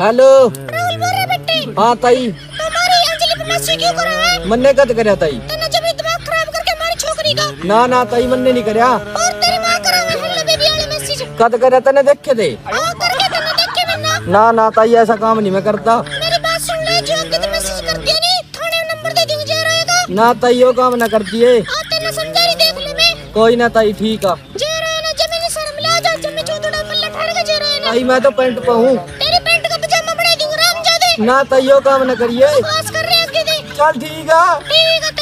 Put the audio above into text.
Hello. Rahul बोल रहे बेटे। हाँ ताई। तुम्हारी अंजलि पे मैसेज क्यों करा है? मन्ने कद करया ताई। तने जब दिमाग खराब करके हमारी छोकरी का ना ना ताई मन्ने नहीं करया और तेरी माँ करा हेलो बेबी वाले मैसेज कद करया तने देखे दे। आ करके तने देखे मैंने ना ना ताई ऐसा काम नहीं मैं करता। मेरी बात सुन ले जो आगे तो मैसेज कर दिया नहीं थाने नंबर दे दूँगी जे रहेगा ना ताई यो काम ना करती है। आ तेने समझा रही देख ले मैं। कोई ना ताई ठीक आ। जे रहे जब मैंने शर्म ला जा जब मैं चौथड़ा मल्ला ठहर के जे रहे ताई मैं तो पेंट तेरी पेंट ना तैयो यो काम ना करिए। चल ठीक है